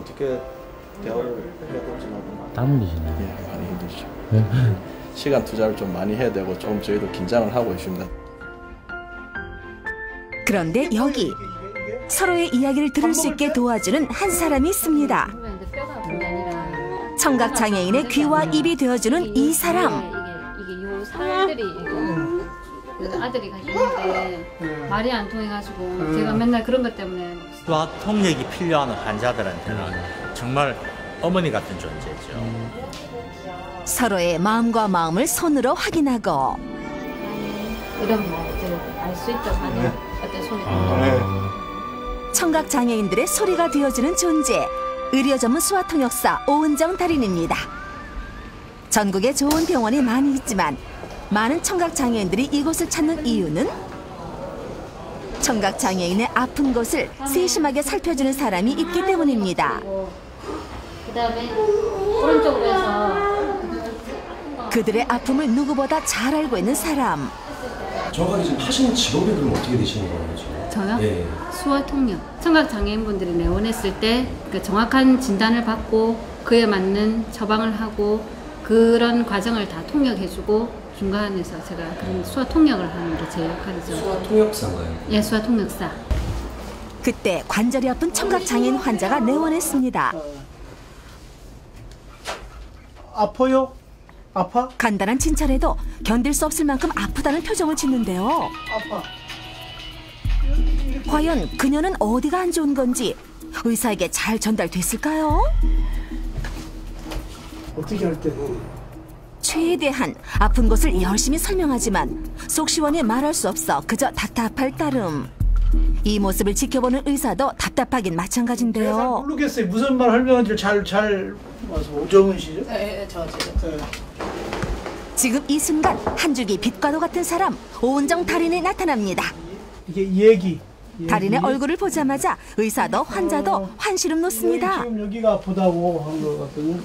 어떻게 대화를 해야 될지 나도 땀 흘리시네. 예, 많이 힘들죠. 시간 투자를 좀 많이 해야 되고 좀 저희도 긴장을 하고 있습니다. 그런데 여기 서로의 이야기를 들을 수 있게 도와주는 한 사람이 있습니다. 청각 장애인의 귀와 입이 되어주는 이 사람. 이게 요 살들이 이거 아들이 가시는데 말이 안 통해가지고 제가 맨날 그런 것 때문에 수화 통역이 필요한 환자들한테는 정말 어머니 같은 존재죠. 서로의 마음과 마음을 손으로 확인하고 이런 말들을 알 수 있다고 하는 어떤 소리 청각 장애인들의 소리가 되어주는 존재 의료 전문 수화 통역사 오은정 달인입니다. 전국에 좋은 병원이 많이 있지만 많은 청각 장애인들이 이곳을 찾는 이유는 청각 장애인의 아픈 곳을 세심하게 살펴주는 사람이 있기 때문입니다. 그 다음에 오른쪽으로 해서 그들의 아픔을 누구보다 잘 알고 있는 사람. 정확하게 지금 하시는 직업이 그럼 어떻게 되시는 거예요 지금? 저요? 예. 수화 통역. 청각 장애인분들이 내원했을 때그 정확한 진단을 받고 그에 맞는 처방을 하고 그런 과정을 다 통역해주고 중간에서 제가 그런 수화 통역을 하는 게 제 역할이죠. 수화 통역사인가요? 예, 수화 통역사. 그때 관절이 아픈 청각 장애인 환자가 내원했습니다. 아파요? 아파? 간단한 진찰에도 견딜 수 없을 만큼 아프다는 표정을 짓는데요. 아파. 과연 그녀는 어디가 안 좋은 건지 의사에게 잘 전달됐을까요? 어떻게 할 때? 최대한 아픈 곳을 열심히 설명하지만 속 시원히 말할 수 없어 그저 답답할 따름. 이 모습을 지켜보는 의사도 답답하긴 제가 잘 마찬가지인데요. 모르겠어요. 무슨 말 설명하는지 잘잘 와서 오정은 씨죠? 네, 저 지금 네. 지금 이 순간 한 줄기 빛과도 같은 사람 오은정 달인이 나타납니다. 이게 얘기. 얘기. 달인의 얼굴을 보자마자 의사도 환자도 환시름 놓습니다. 지금 여기가 아프다고 한 거 같거든요.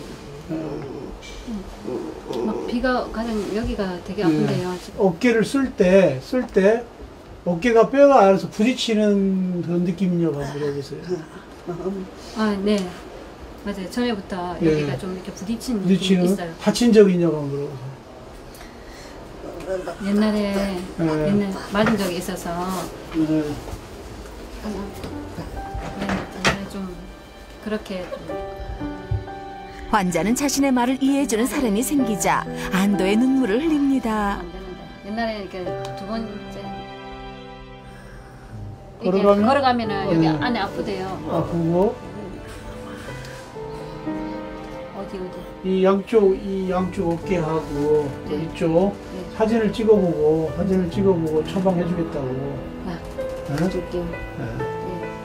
막 비가 가장 여기가 되게 아픈데요. 지금. 어깨를 쓸 때, 쓸 때 어깨가 뼈가 안에서 부딪히는 그런 느낌이냐고 물어보세요. 아, 네. 맞아요. 전에부터 예. 여기가 좀 이렇게 느낌이 부딪히는 있어요. 다친 적 있냐고 물어보세요. 옛날에 네. 옛날 맞은 적이 있어서 네. 옛날에 좀 그렇게 좀 환자는 자신의 말을 이해해주는 사람이 생기자 안도의 눈물을 흘립니다. 옛날에 이렇게 두 번째 이게 걸어가면? 걸어가면은 여기 네. 안에 아프대요. 아프고 어디 어디. 이 양쪽 이 양쪽 어깨하고 네. 이쪽 네. 사진을 찍어보고 사진을 찍어보고 처방해주겠다고. 아, 네? 줄게요. 네.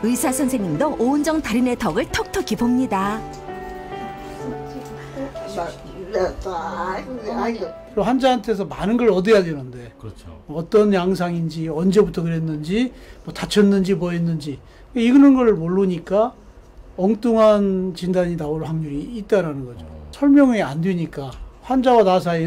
의사 선생님도 오은정 달인의 덕을 톡톡히 봅니다. 그리고 환자한테서 많은 걸 얻어야 되는데 그렇죠. 어떤 양상인지 언제부터 그랬는지 뭐 다쳤는지 뭐 했는지 이거는 걸 모르니까 엉뚱한 진단이 나올 확률이 있다라는 거죠. 설명이 안 되니까 환자와 나 사이